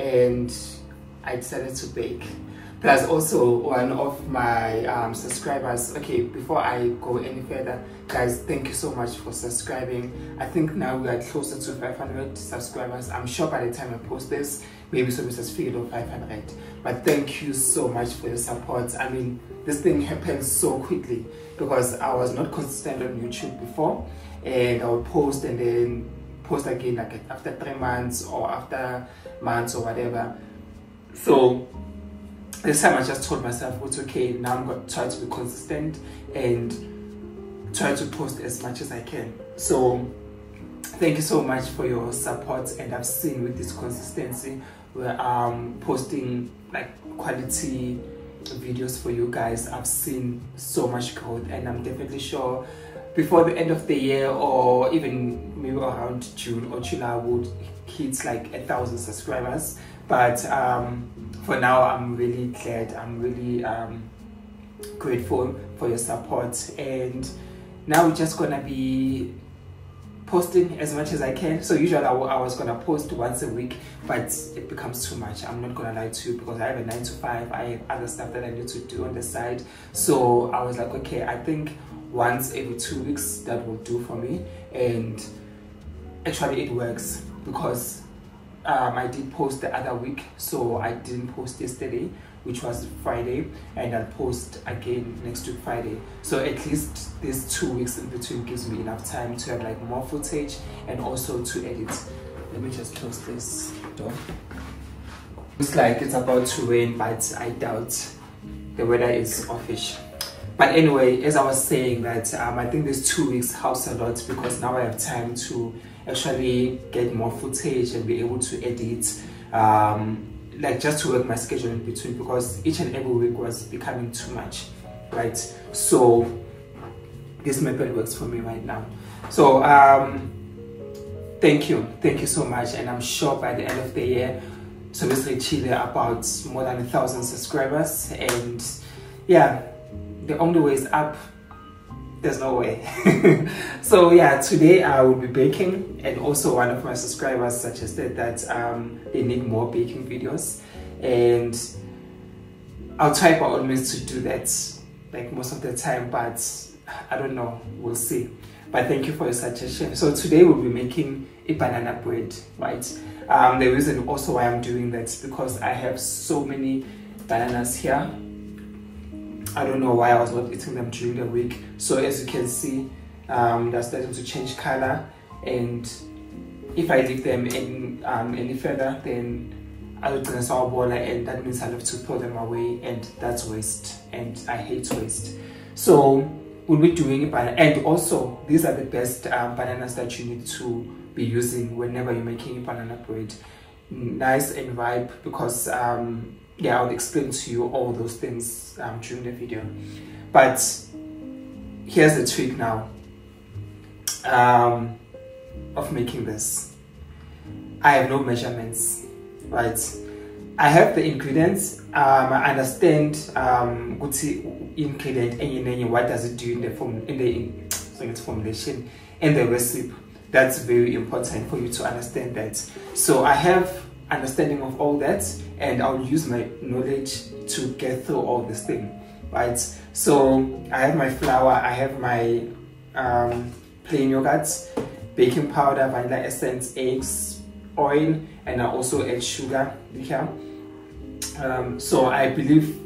and i decided to bake. Plus also one of my um, subscribers okay before i go any further guys thank you so much for subscribing. I think now we are closer to 500 subscribers. I'm sure by the time i post this maybe some has figured out 500 but thank you so much for your support. I mean this thing happened so quickly because i was not consistent on youtube before and i would post and then post again like after three months or after months or whatever. So this time I just told myself it's okay now I'm going to try to be consistent and try to post as much as I can. So thank you so much for your support and I've seen with this consistency where I'm posting like quality videos for you guys. I've seen so much growth and I'm definitely sure before the end of the year or even maybe around June or July would hit like a thousand subscribers but um, for now i'm really glad i'm really um, grateful for your support and now we're just gonna be posting as much as I can. So usually I, I was gonna post once a week, but it becomes too much. I'm not gonna lie to you because I have a nine to five. I have other stuff that I need to do on the side. So I was like, okay, I think once every two weeks that will do for me. And actually it works because um, I did post the other week, so I didn't post yesterday, which was Friday, and I'll post again next week Friday. So at least these two weeks in between gives me enough time to have like more footage and also to edit. Let me just close this door. Looks like it's about to rain, but I doubt the weather is offish. But anyway, as I was saying that um, I think these two weeks helps a lot because now I have time to actually get more footage and be able to edit um, like just to work my schedule in between because each and every week was becoming too much right? So this method works for me right now. So um, thank you. Thank you so much. And i'm sure by the end of the year so basically chile about more than a thousand subscribers. And yeah the only way is up. There's no way. So yeah today i will be baking and also one of my subscribers suggested that um, they need more baking videos and i'll try by all means to do that like most of the time but i don't know. We'll see. But thank you for your suggestion. So today we'll be making a banana bread right? Um, the reason also why i'm doing that is because i have so many bananas here I don't know why I was not eating them during the week. So as you can see, um, they're starting to change color. And if I leave them in, um, any further, then I will turn sour and that means I have to throw them away and that's waste. And I hate waste. So we'll be doing it, and also these are the best um, bananas that you need to be using whenever you're making banana bread. Nice and ripe because um, yeah, I'll explain to you all those things um, during the video. But here's the trick now um, of making this. I have no measurements, right? I have the ingredients. Um, I understand um, ingredient and what does it do in the form in the formulation and the recipe. That's very important for you to understand that. So I have understanding of all that and I'll use my knowledge to get through all this thing right? So I have my flour I have my um, plain yogurt baking powder vanilla essence eggs oil and I also add sugar here um, so I believe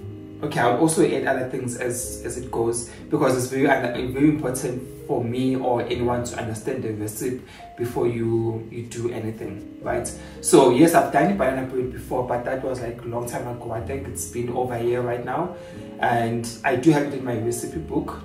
okay I'll also add other things as as it goes because it's very very important for me or anyone to understand the recipe before you you do anything right? So yes i've done banana bread before but that was like a long time ago. I think it's been over a year right now. And i do have it in my recipe book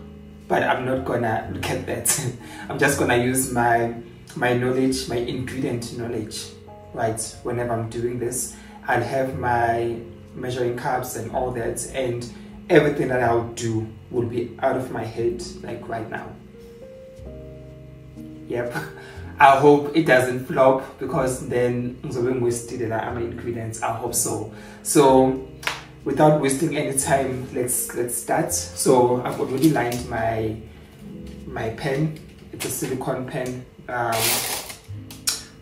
but i'm not gonna look at that. I'm just gonna use my my knowledge my ingredient knowledge right? Whenever i'm doing this i'll have my measuring cups and all that and everything that i'll do will be out of my head like right now. Yep. I hope it doesn't flop because then ngizobe ngwastile la ama ingredients i hope so. So without wasting any time let's let's start. So i've already lined my my pen. It's a silicone pen. Um,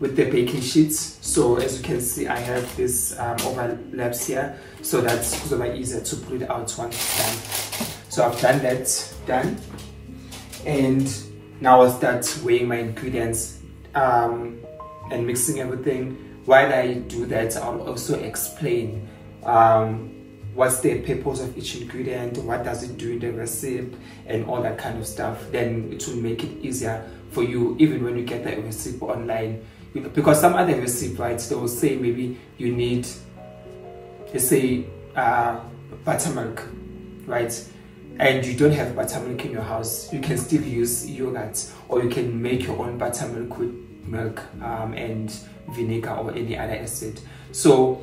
with the baking sheets. So as you can see I have this um, overlaps here so that's kuzoba easier to pull it out once it's done. So I've done that done. And now I'll start weighing my ingredients um, and mixing everything. While I do that I'll also explain um, what's the purpose of each ingredient what does it do in the recipe and all that kind of stuff. Then it will make it easier for you even when you get the recipe online because some other recipe right they will say maybe you need let's say uh, buttermilk right? And you don't have buttermilk in your house you can still use yogurt or you can make your own buttermilk with milk um, and vinegar or any other acid. So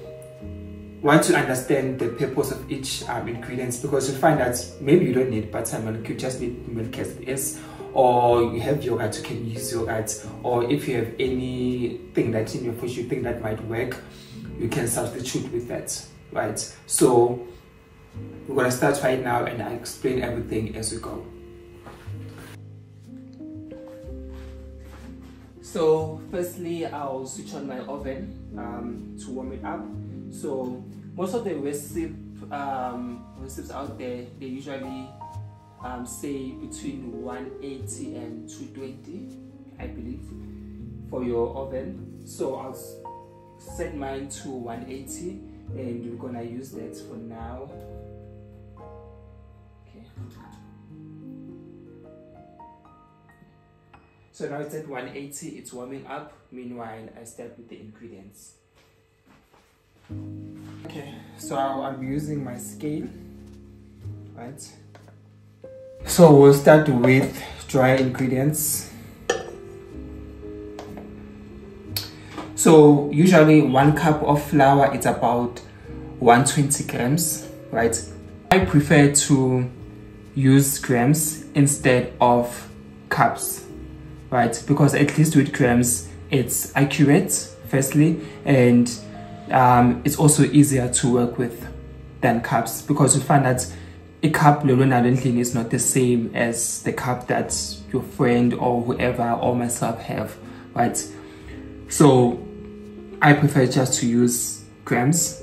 once you understand the purpose of each um, ingredients because you find that maybe you don't need buttermilk you just need milk as it is or you have yogurt, you can use yogurt, or if you have anything that's in your food you think that might work, you can substitute with that, right? So we're gonna start right now and I explain everything as we go. So firstly, I'll switch on my oven um, to warm it up. So most of the recipe, um, recipes out there, they usually um, say between 180 and 220 I believe for your oven. So I'll set mine to 180 and we're gonna use that for now. Okay. So now it's at 180 it's warming up. Meanwhile I start with the ingredients. Okay so I'm using my scale right so we'll start with dry ingredients. So usually one cup of flour is about 120 grams, right? I prefer to use grams instead of cups, right? Because at least with grams, it's accurate, firstly, and um, it's also easier to work with than cups because you find that cup lelona is not the same as the cup that your friend or whoever or myself have right? So i prefer just to use grams.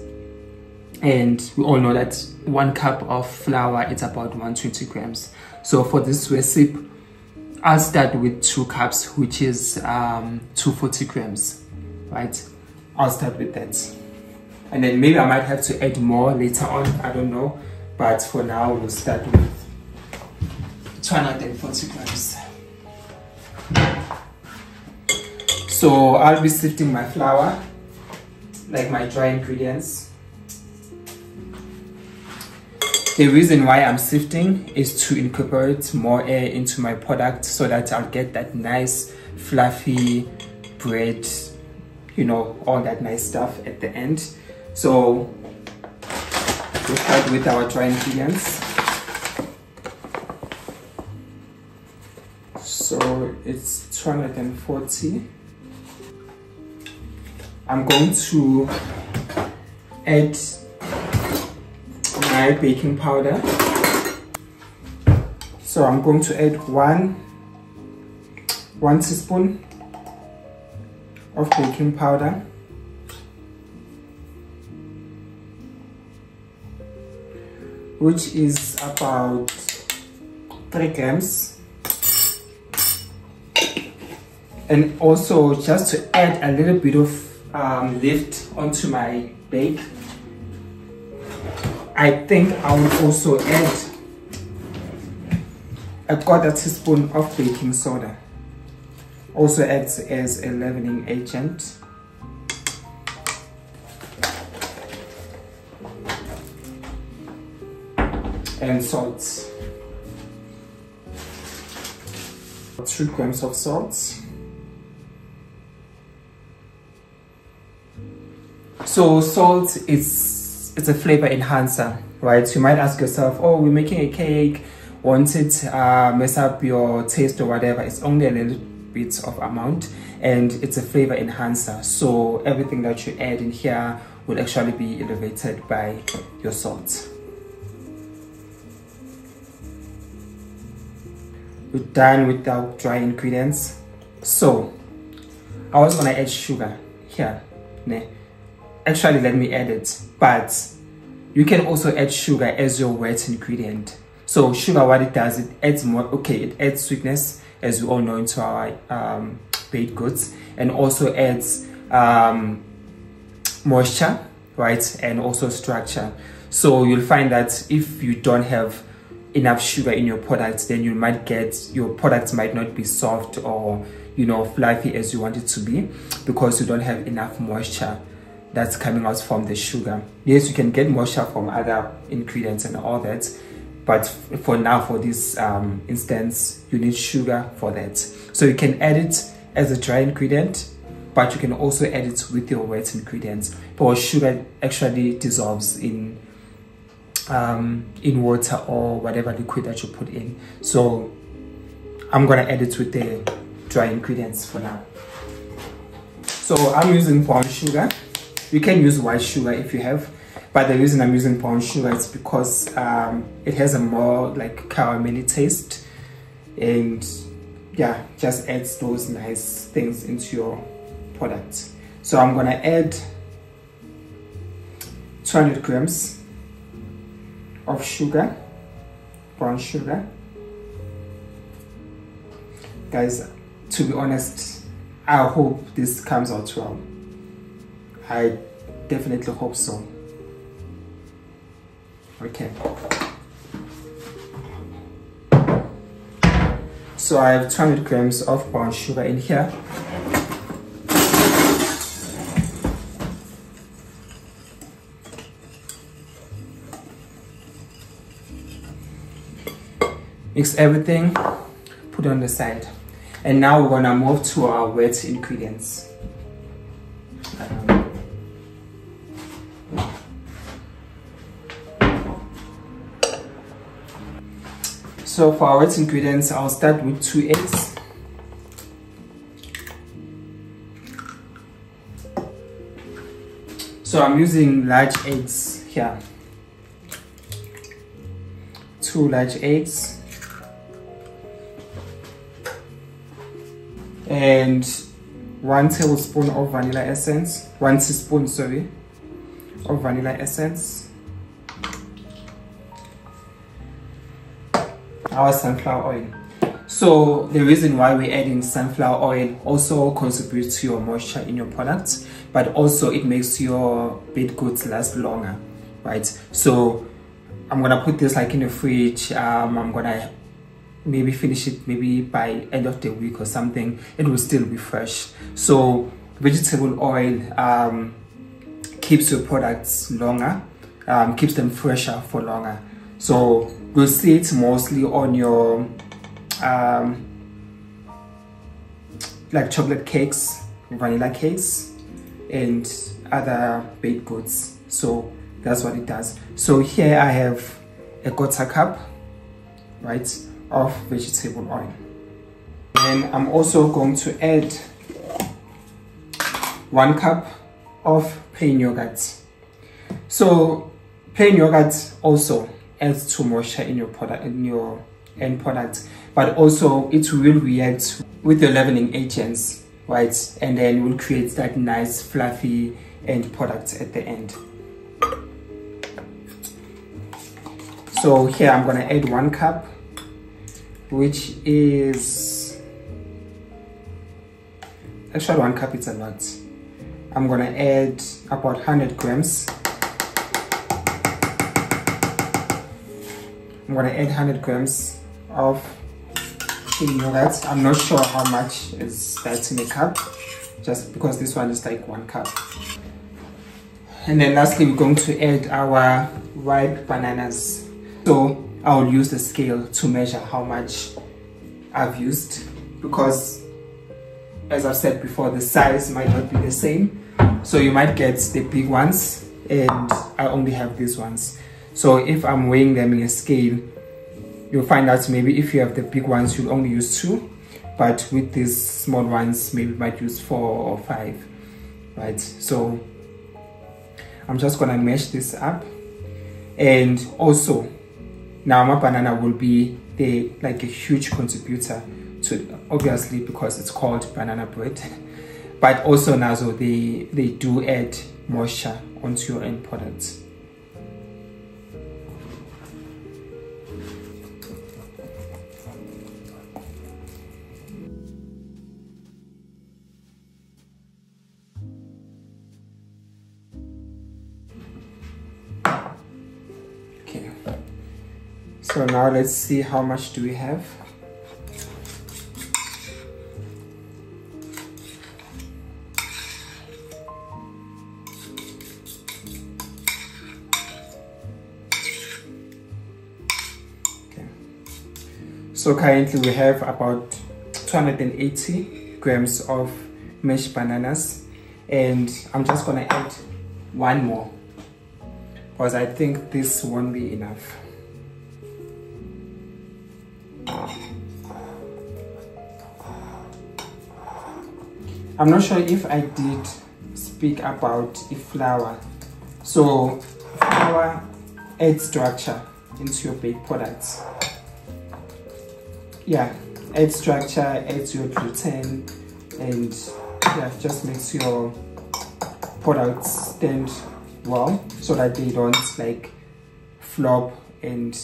And we all know that one cup of flour is about 120 grams. So for this recipe i'll start with two cups which is um 240 grams right? I'll start with that. And then maybe i might have to add more later on i don't know but for now we'll start with 240 grams so I'll be sifting my flour like my dry ingredients. The reason why I'm sifting is to incorporate more air into my product so that I'll get that nice fluffy bread you know all that nice stuff at the end. So start with our dry ingredients. So it's 240. I'm going to add my baking powder. So I'm going to add one one teaspoon of baking powder which is about 3 grams. And also just to add a little bit of um, lift onto my bake I think I will also add a quarter teaspoon of baking soda. Also acts as a leavening agent and salt. Three grams of salt. So salt is it's a flavor enhancer, right? You might ask yourself, oh, we're making a cake, won't it uh, mess up your taste or whatever? It's only a little bit of amount and it's a flavor enhancer. So everything that you add in here will actually be elevated by your salt. Done with our dry ingredients so I was gonna add sugar here. Ne? Actually, let me add it, but you can also add sugar as your wet ingredient. So sugar, what it does, it adds more, okay, it adds sweetness, as we all know, into our um, baked goods, and also adds um, moisture, right, and also structure. So you'll find that if you don't have enough sugar in your products, then you might get, your products might not be soft or, you know, fluffy as you want it to be because you don't have enough moisture that's coming out from the sugar. Yes, you can get moisture from other ingredients and all that, but for now, for this um, instance, you need sugar for that. So you can add it as a dry ingredient, but you can also add it with your wet ingredients. But sugar actually dissolves in um, in water or whatever liquid that you put in. So I'm gonna add it with the dry ingredients for now. So I'm using brown sugar. You can use white sugar if you have, but the reason I'm using brown sugar is because um, it has a more like caramelly taste and yeah, just adds those nice things into your product. So I'm gonna add 200 grams of sugar, brown sugar. Guys, to be honest, I hope this comes out well. I definitely hope so. Okay. So I have 200 grams of brown sugar in here. Mix everything put on the side. And now we're gonna move to our wet ingredients. Um, so for our wet ingredients i'll start with two eggs. So i'm using large eggs here. Two large eggs and one tablespoon of vanilla essence one teaspoon sorry of vanilla essence. Our sunflower oil. So the reason why we're adding sunflower oil also contributes to your moisture in your product, but also it makes your baked goods last longer right? So i'm gonna put this like in the fridge um, i'm gonna maybe finish it maybe by end of the week or something it will still be fresh. So vegetable oil um, keeps your products longer um, keeps them fresher for longer. So you'll see it mostly on your um, like chocolate cakes vanilla cakes and other baked goods. So that's what it does. So here i have a quarter cup right of vegetable oil. And I'm also going to add one cup of plain yogurt. So plain yogurt also adds to moisture in your product in your end product, but also it will react with the leavening agents, right? And then will create that nice fluffy end product at the end. So here I'm gonna add one cup which is actually one cup it's a lot i'm gonna add about 100 grams. I'm gonna add 100 grams of yogurt i'm not sure how much is that in a cup just because this one is like one cup. And then lastly we're going to add our ripe bananas. So I'll use the scale to measure how much I've used because as I've said before the size might not be the same. So you might get the big ones and I only have these ones. So if I'm weighing them in a scale you'll find out maybe if you have the big ones you'll only use two but with these small ones maybe you might use four or five right? So I'm just gonna mesh this up. And also my banana will be the like a huge contributor to obviously because it's called banana bread. But also nazo they they do add moisture onto your end products now let's see how much do we have. So currently we have about 280 grams of mashed bananas. And I'm just gonna add one more because I think this won't be enough. I'm not sure if I did speak about the flour. So flour adds structure into your baked products. Yeah add structure adds your gluten and yeah just makes your products stand well so that they don't like flop and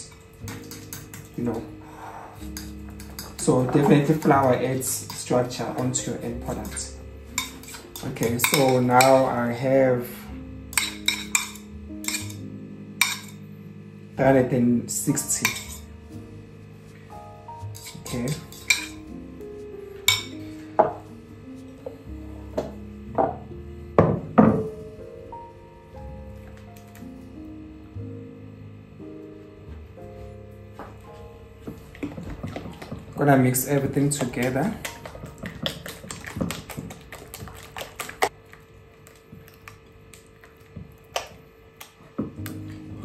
you know. So definitely flour adds structure onto your end product okay so now i have 360 Okay. Gonna mix everything together.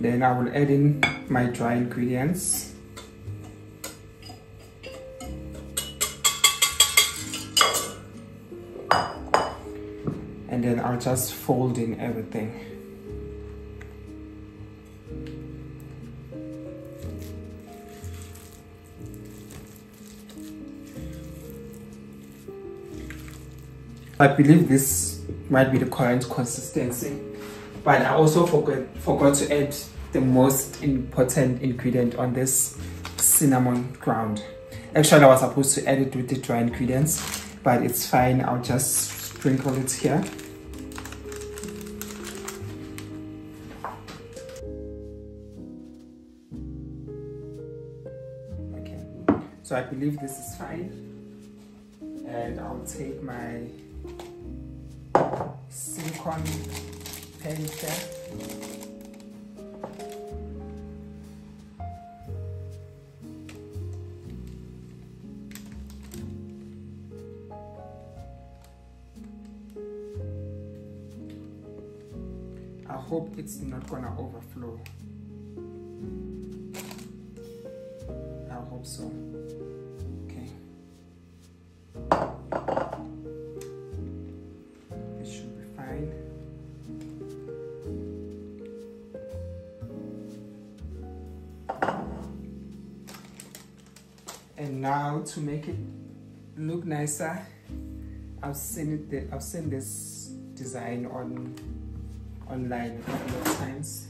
Then I will add in my dry ingredients. and then I'll just fold in everything I believe this might be the current consistency but I also forgot forgot to add the most important ingredient on this cinnamon ground. Actually I was supposed to add it with the dry ingredients but it's fine. I'll just sprinkle it here. So I believe this is fine. And I'll take my silicone I hope it's not gonna overflow. I hope so. Now to make it look nicer. I've seen it I've seen this design on online a couple of times.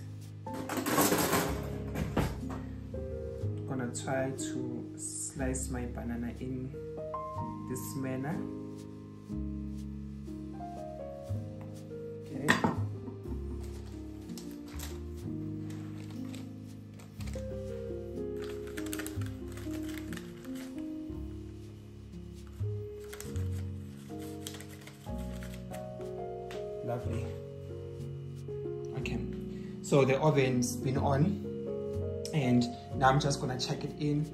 I'm gonna try to slice my banana in this manner lovely. Okay. So the oven's been on and now i'm just gonna check it in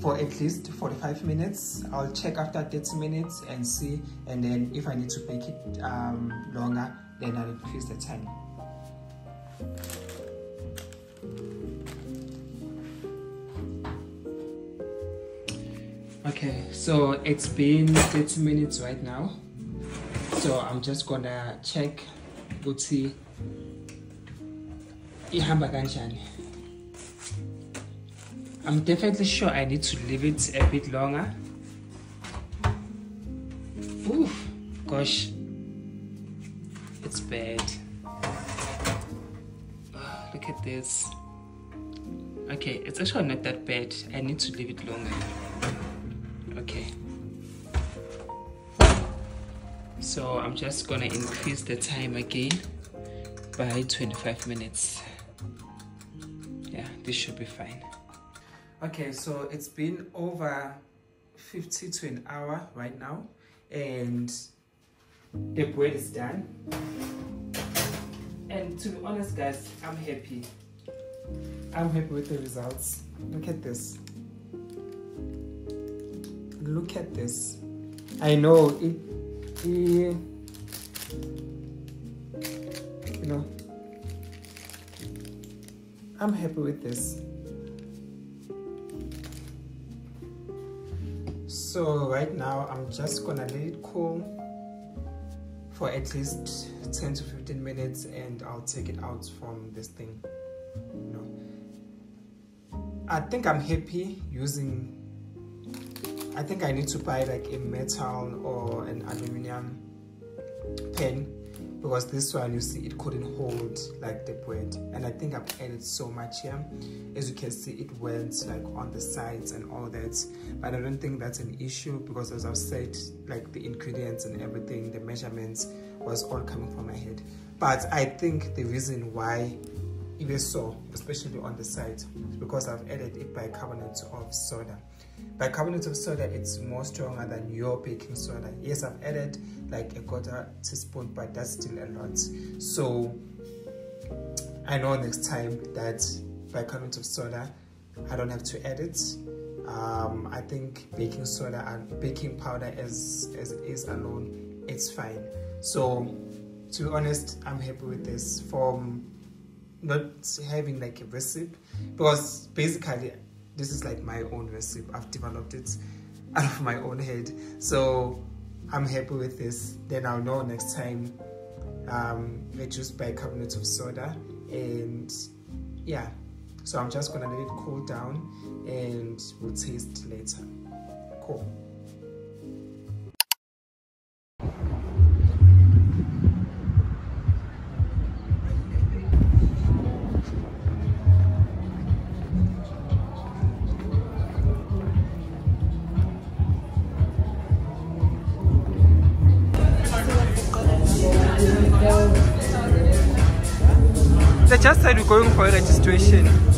for at least 45 minutes. I'll check after 30 minutes and see and then if i need to bake it um, longer then i'll increase the time. Okay so it's been 30 minutes right now so i'm just gonna check ukuthi ihamba kanjani. I'm definitely sure i need to leave it a bit longer. Ooh, gosh. It's bad. Oh, look at this. Okay it's actually not that bad. I need to leave it longer. Okay so i'm just gonna increase the time again by 25 minutes. Yeah this should be fine. Okay so it's been over 50 to an hour right now and the bread is done. And to be honest guys i'm happy. I'm happy with the results. Look at this. Look at this. I know it, it you know i'm happy with this. So right now i'm just gonna let it cool for at least 10 to 15 minutes and i'll take it out from this thing you know. I think i'm happy using i think i need to buy like a metal or an aluminum pen because this one you see it couldn't hold like the bread and i think i've added so much here. As you can see it went like on the sides and all that. But i don't think that's an issue because as i've said like the ingredients and everything the measurements was all coming from my head. But i think the reason why is so especially on the side because i've added it bicarbonate of soda bicarbonate of soda it's more stronger than your baking soda. Yes i've added like a quarter teaspoon but that's still a lot. So i know next time that bicarbonate of soda i don't have to add it. Um, i think baking soda and baking powder as as it is alone it's fine. So to be honest i'm happy with this from not having like a recipe because basically this is like my own recipe. I've developed it out of my own head. So i'm happy with this. Then i'll know next time um reduce bicarbonate of soda. And yeah. So i'm just gonna let it cool down and we'll taste later. Cool for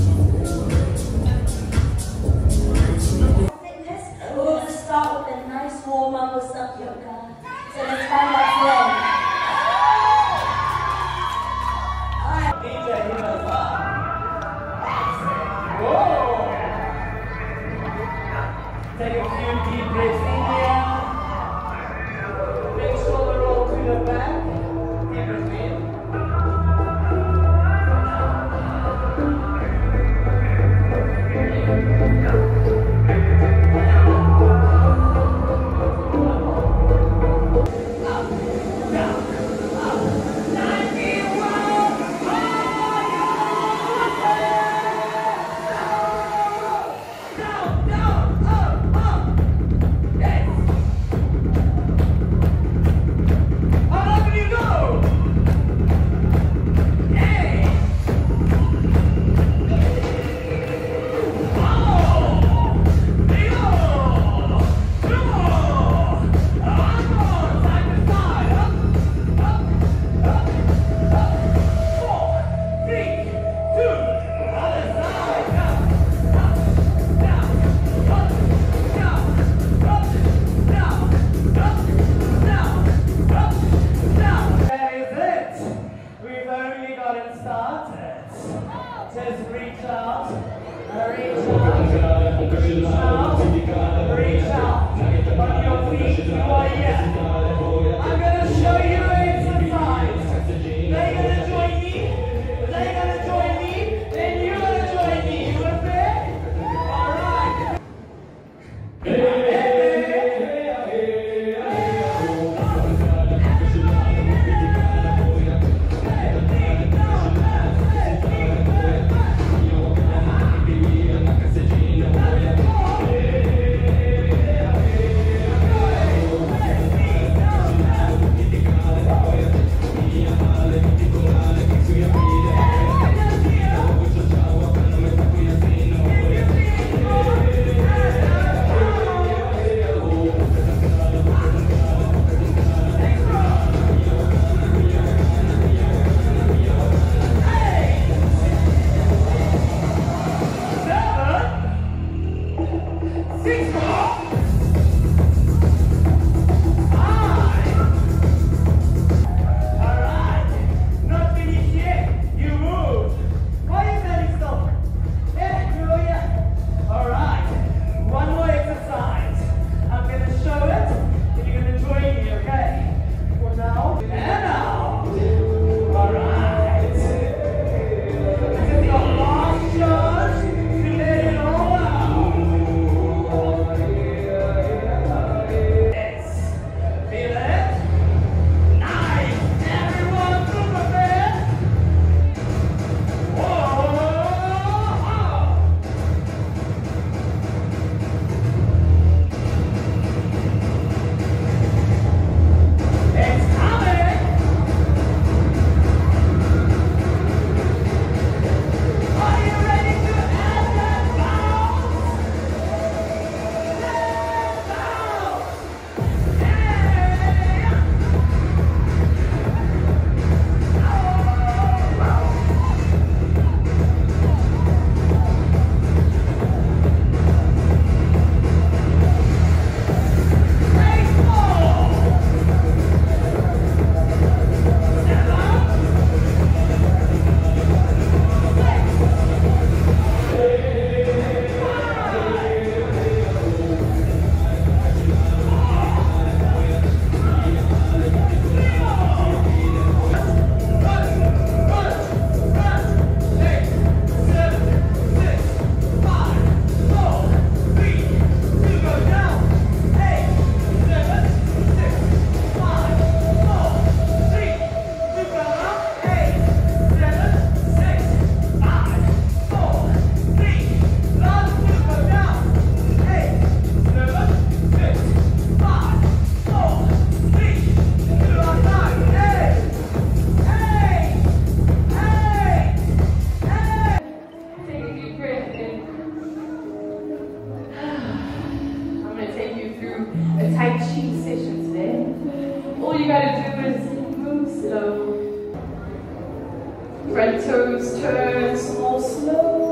Tai Chi session today. Eh? All you gotta do is move slow. Front toes turn, small slow.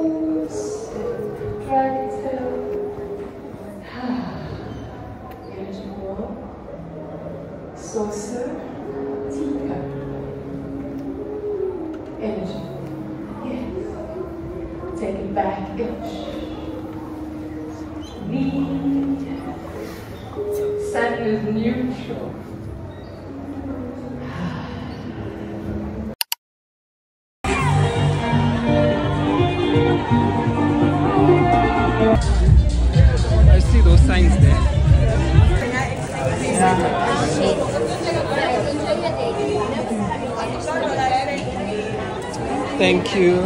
You.